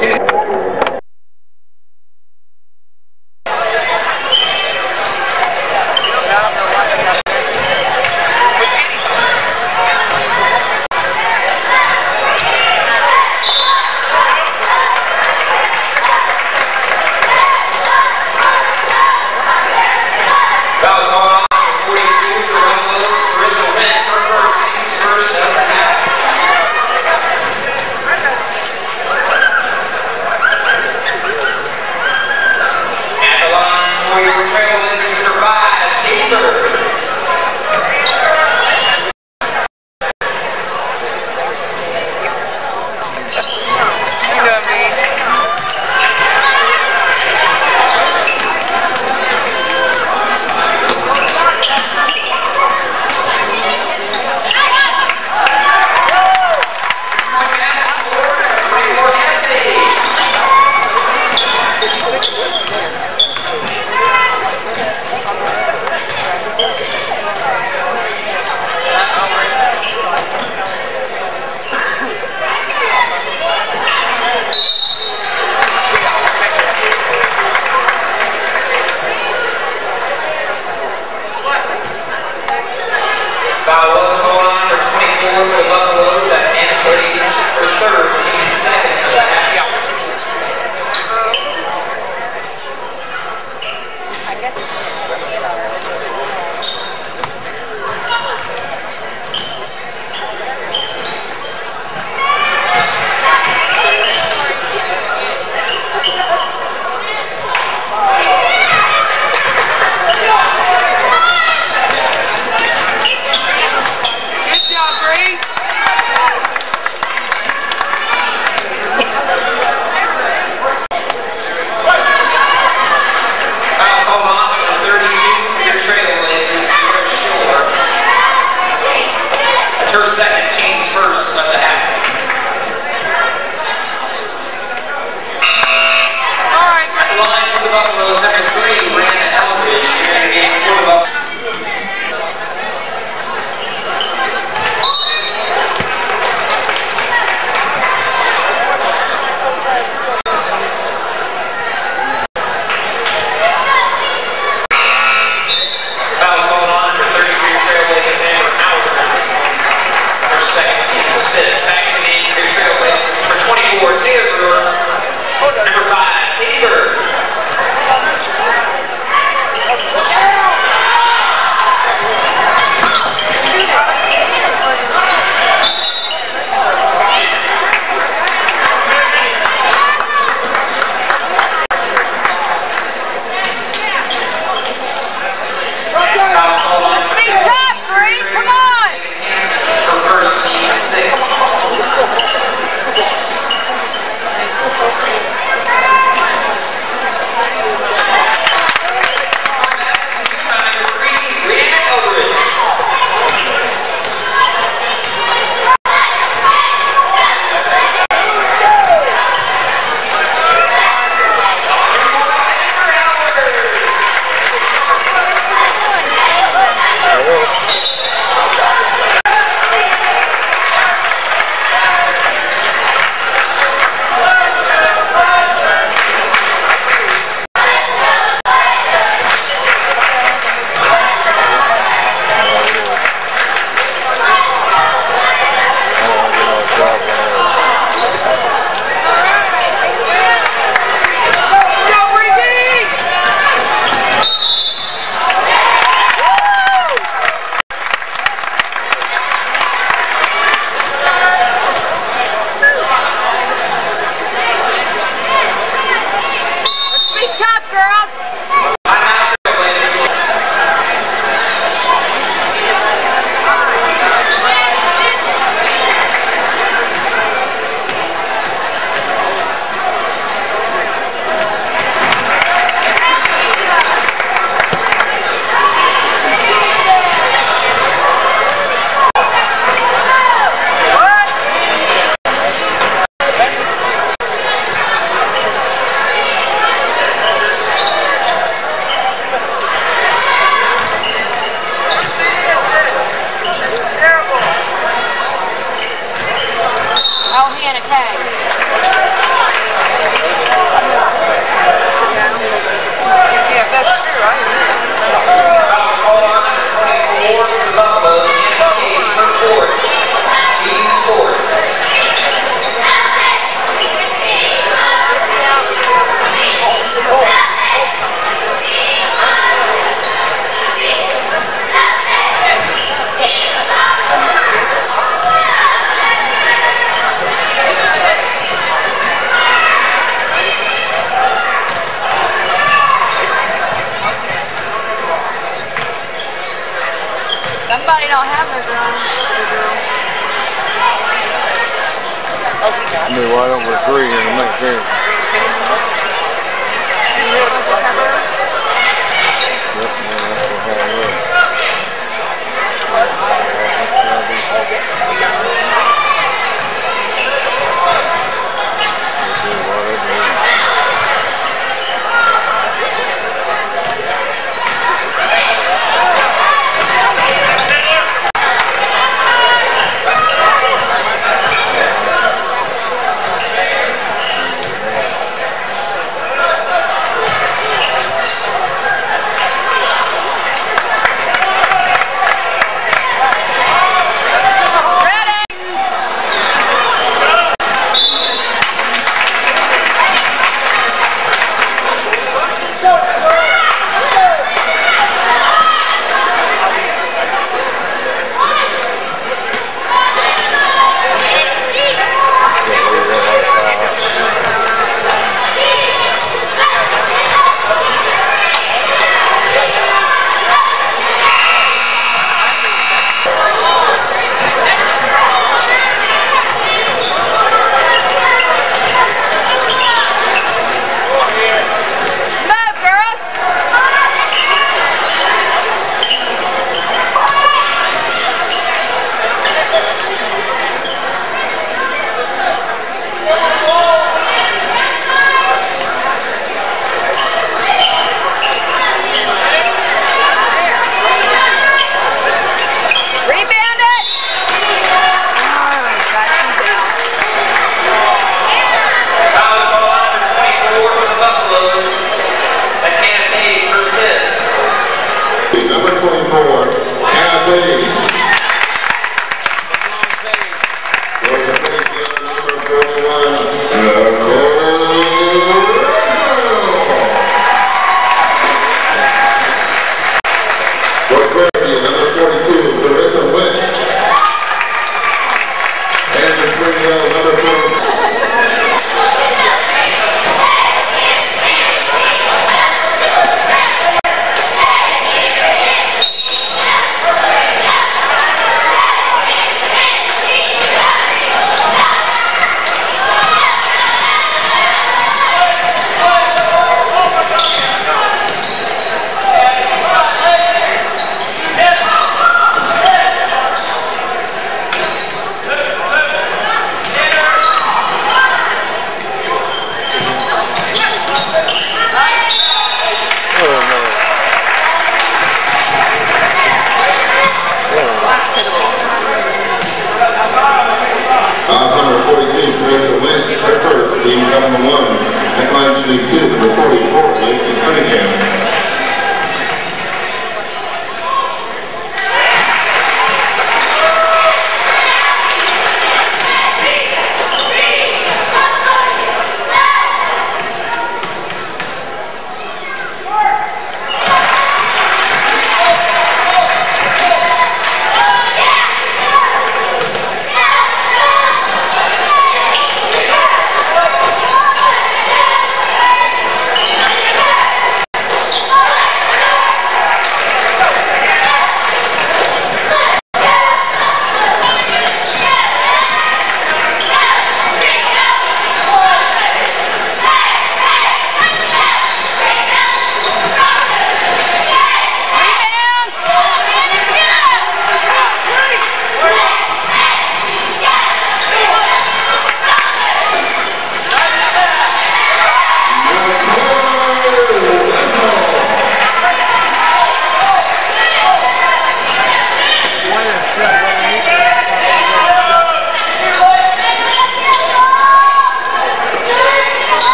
Foul's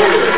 Yeah.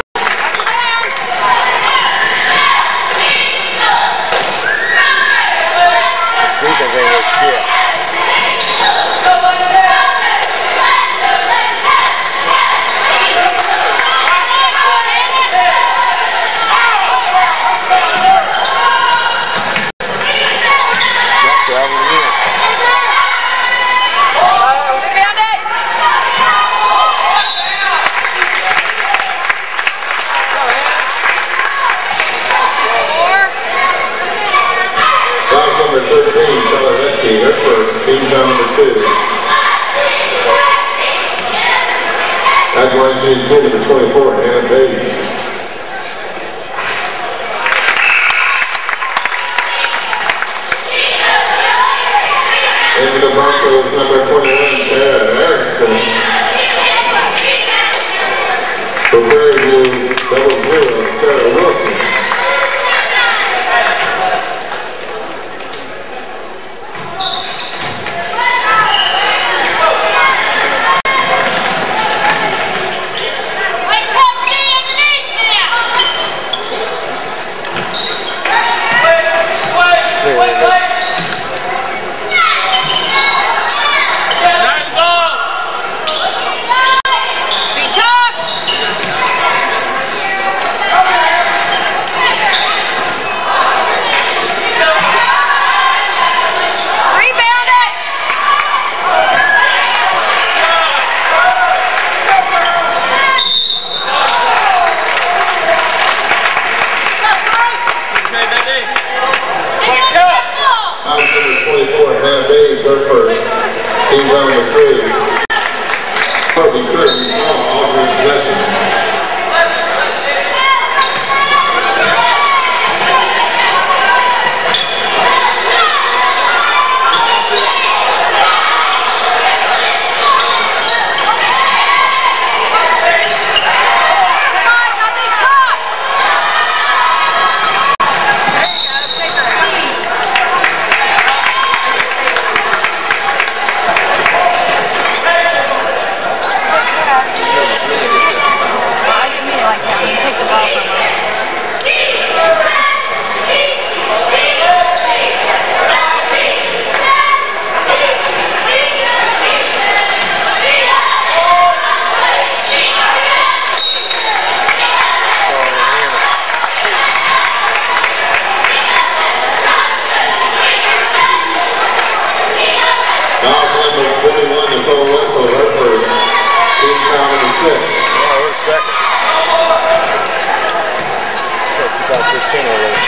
Got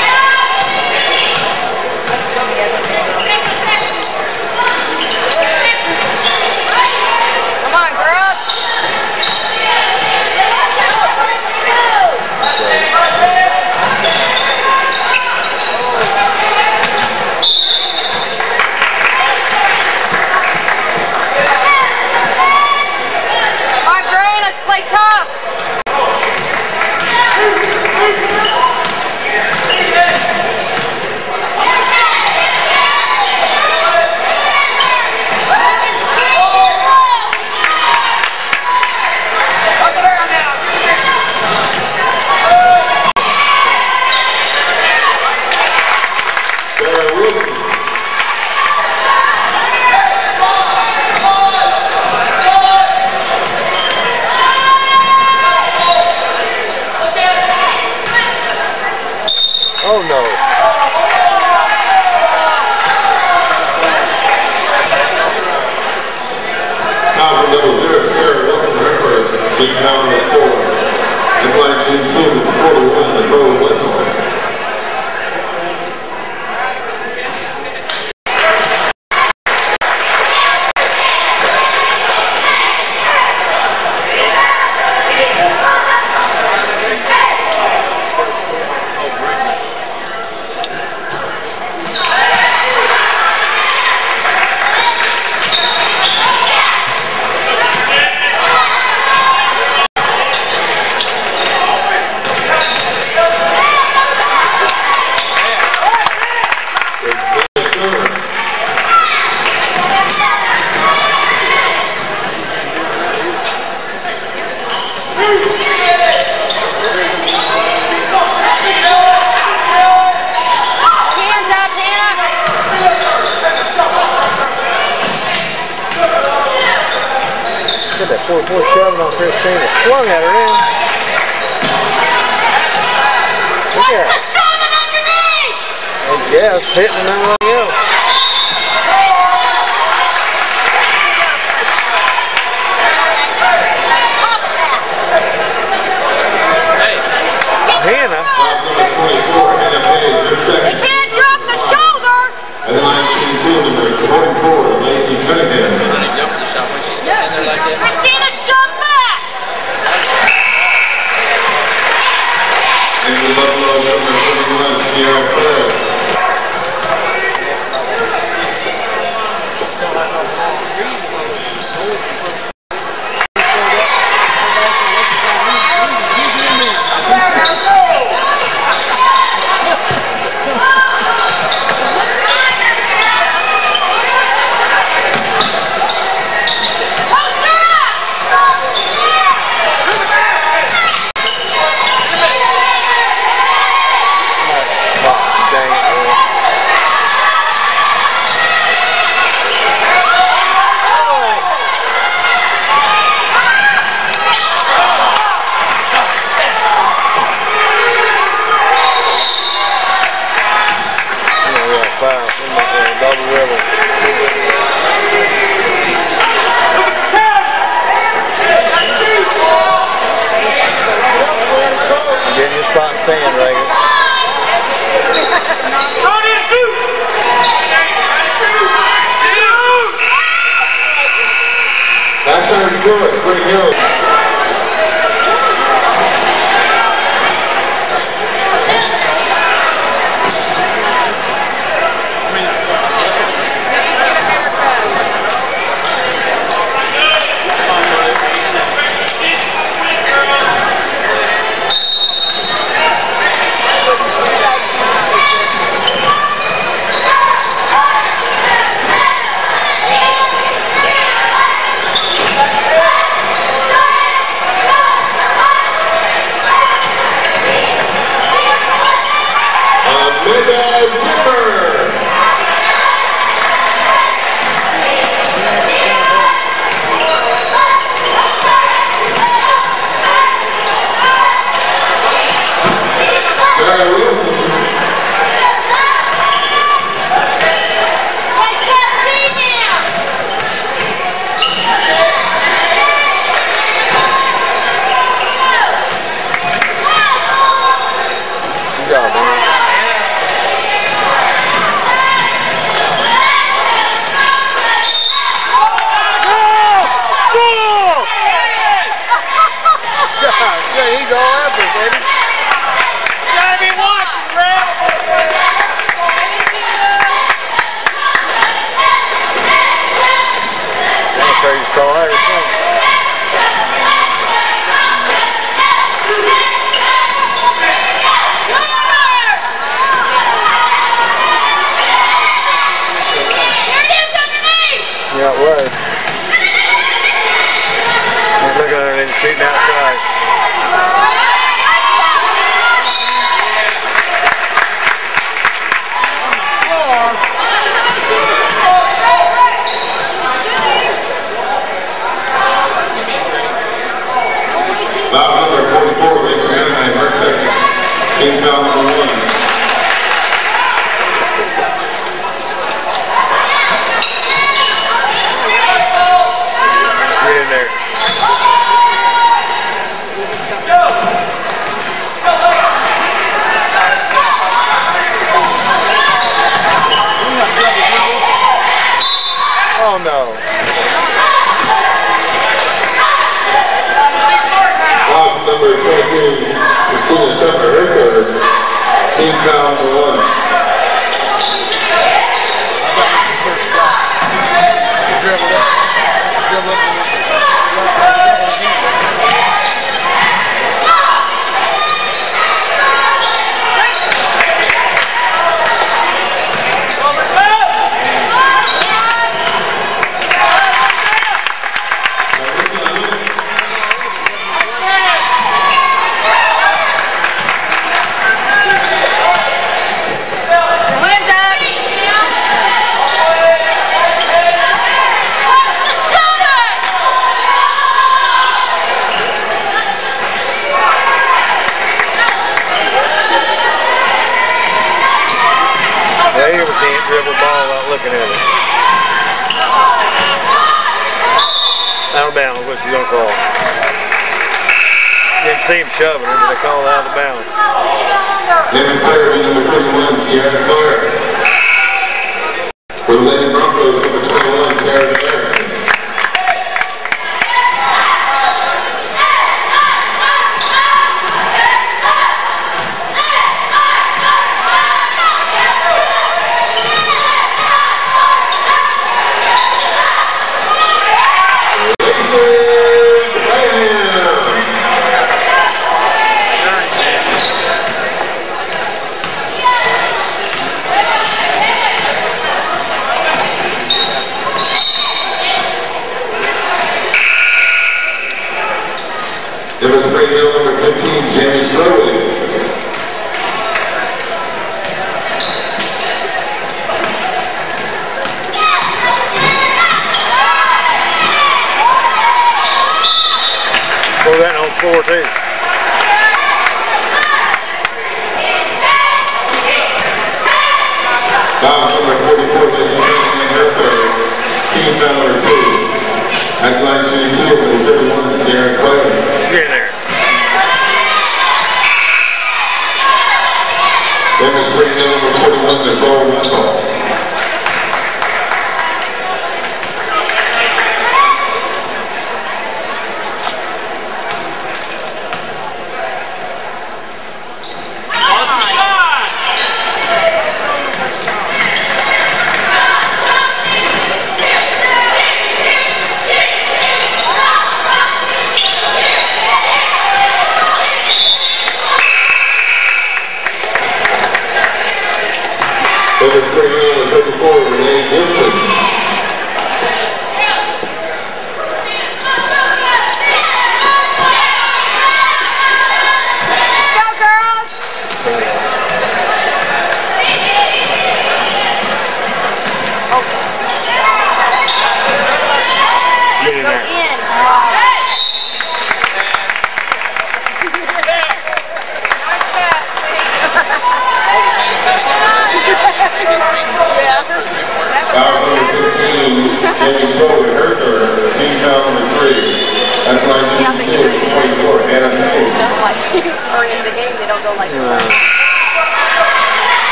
Amanda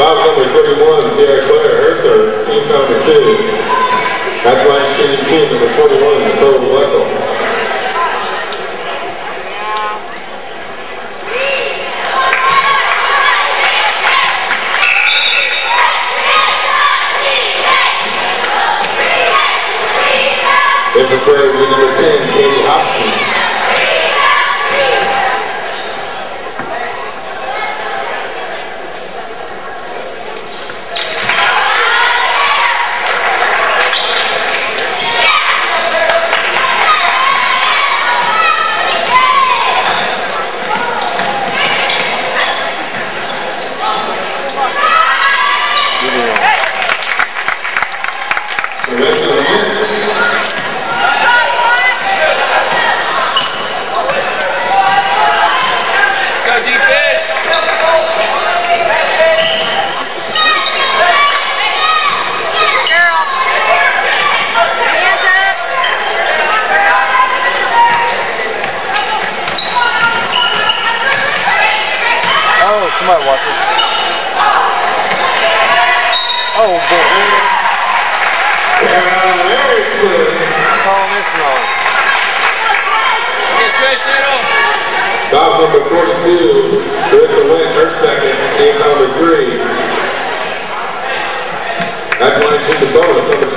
Box number 31, Sierra Claire, her third, team number two. That's why she's team number 21, Nicole Wessel. This is number 10, Katie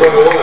21.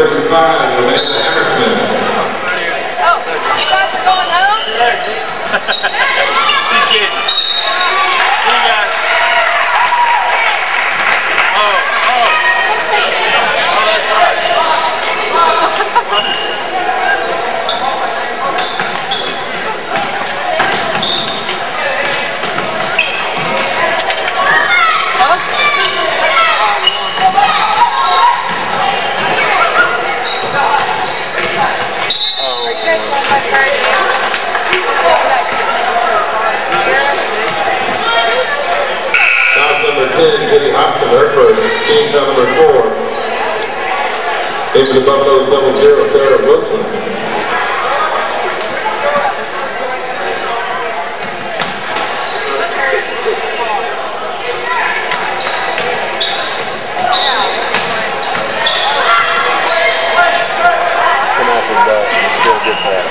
735 of their first. Team down number four. Into the Buffalo double zero, Sarah Wilson. Come off his back. You still get that.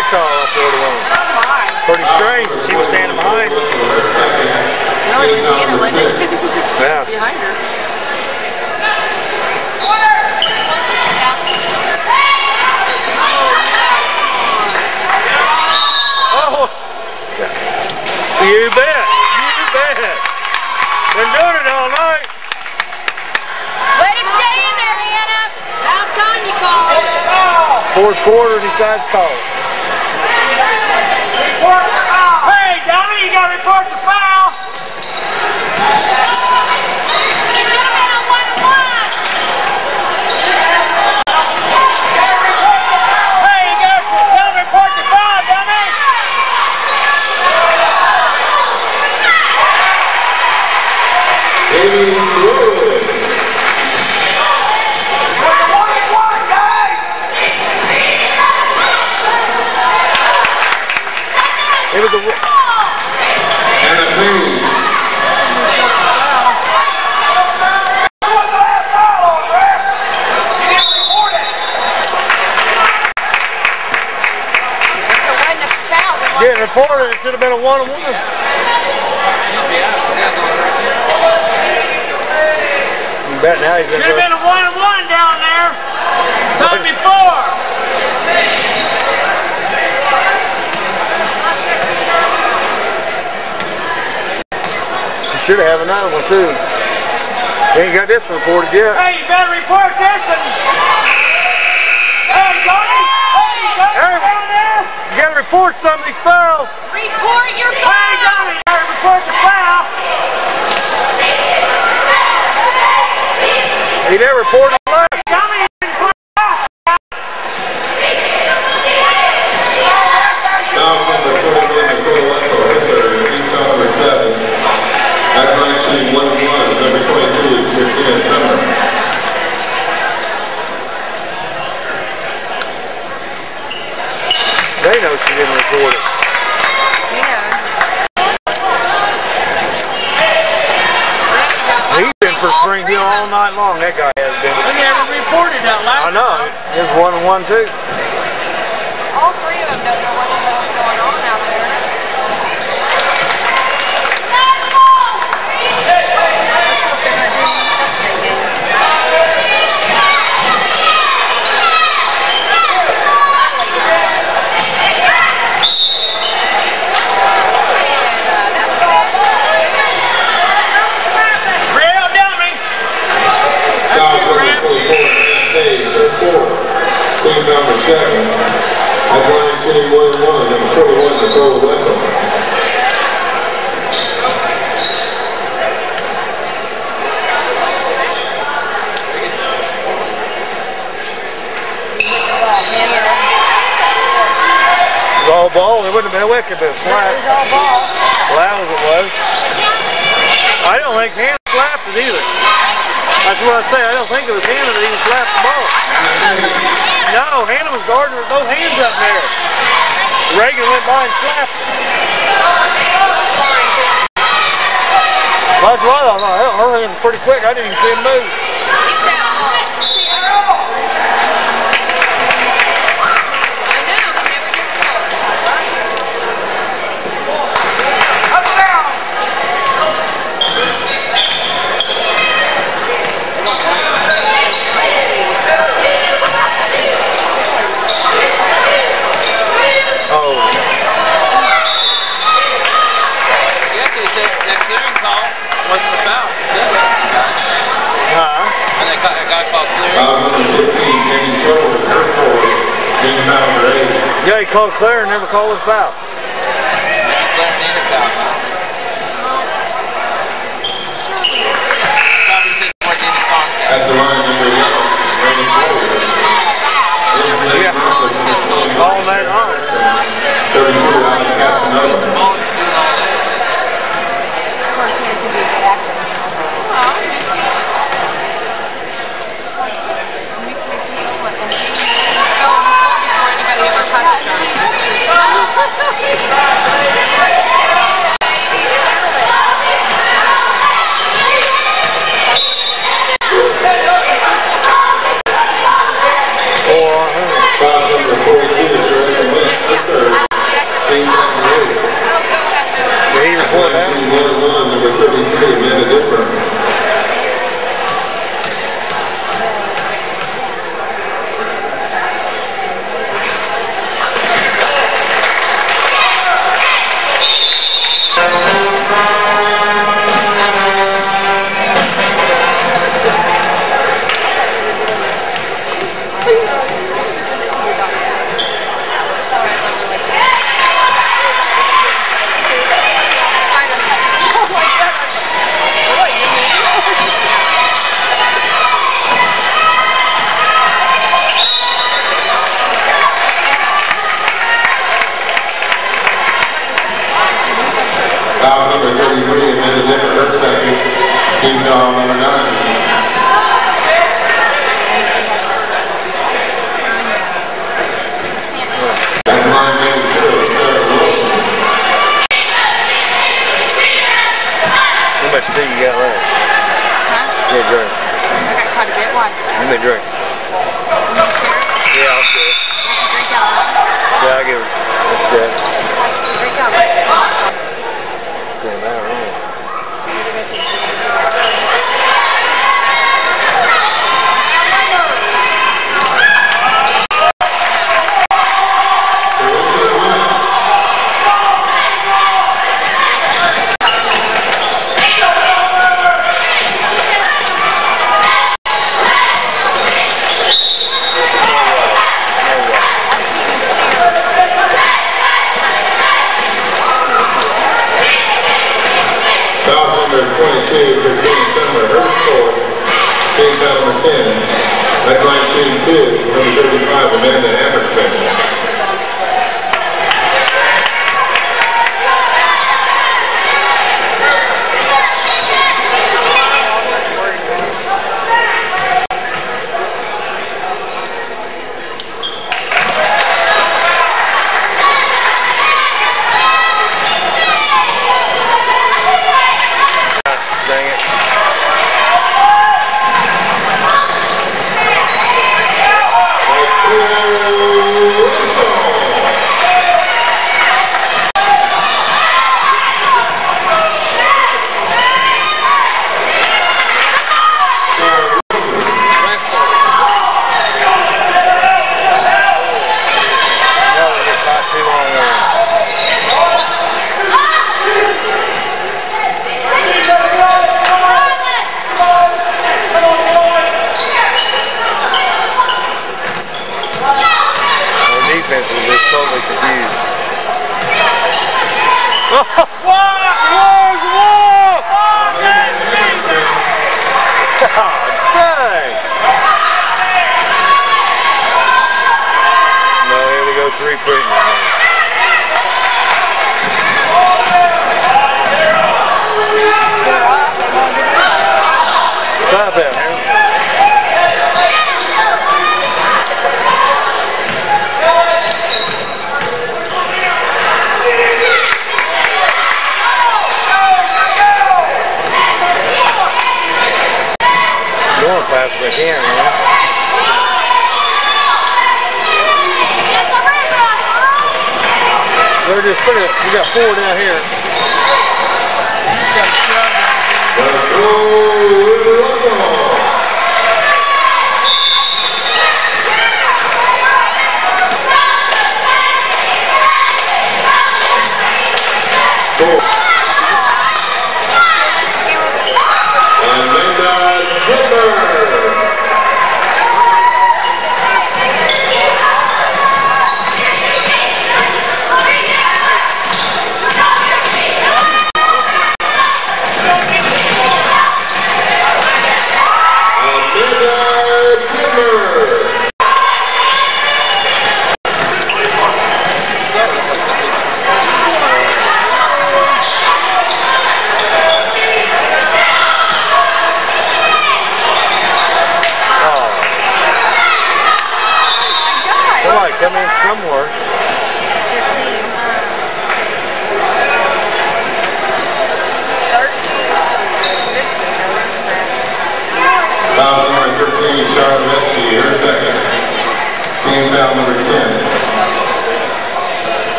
Well, they did call a 41. Pretty strange. She was standing behind. Really was Hannah, wasn't it? Yeah. Behind her. Oh! You bet. You bet. Been doing it all night. Way to stay in there, Hannah. About time you called. Fourth quarter, decides call. it. Hey, Donnie, you gotta report the foul. You should have been on one and one. Hey, you gotta tell them to report the foul, dummy. Amy Wood. It was a. Hannah Payne. If it wasn't a foul, then what? Getting reported, it should have been a one and one. You bet now he's Should have been a one and one down there. Time before. He should have another one too. He ain't got this one reported yet. Hey, you better report this and. Hey, Donnie. Hey, Donnie, Hey. down there. You gotta report some of these fouls. Report your Hey, foul. Donnie, you gotta report the foul. He never reported They know she didn't report it. You know. He's been for Spring Hill all night long. That guy has been. I never reported that last I know. It's one and one too. All three of them don't know what the hell's going on out there. Real dummy. Foul number 44, Hannah Payne, her fourth, team foul number seven. At line shooting one and one, full whistle. It was all ball. It wouldn't have been a wicket, but a slap. It was all ball. Loud as it was. I don't think Hannah slapped it either. That's what I say. I don't think it was Hannah that even slapped the ball. No, Hannah was guarding with both hands up there. Reagan went by and slapped it. That's what I her hands pretty quick. I didn't even see him move. Get that ball. I know, he never gets called. Oh, Yes, they said that clearing call wasn't a foul. uh-huh. And they got, a guy called clearing. Foul number 15, James Jones, her four. Team foul number eight. Yeah, he called Claire and never called a foul. Drink. We got four down here.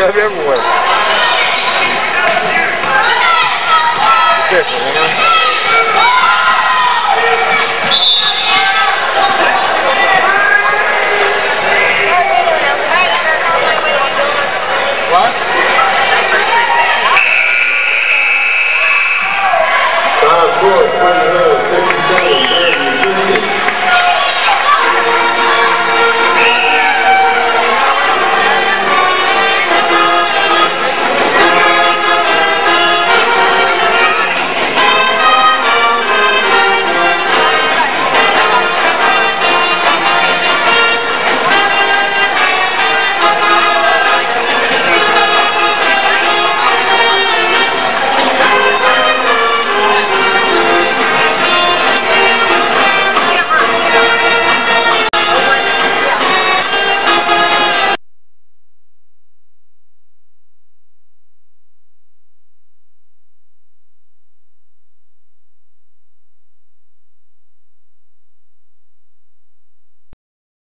vergonha.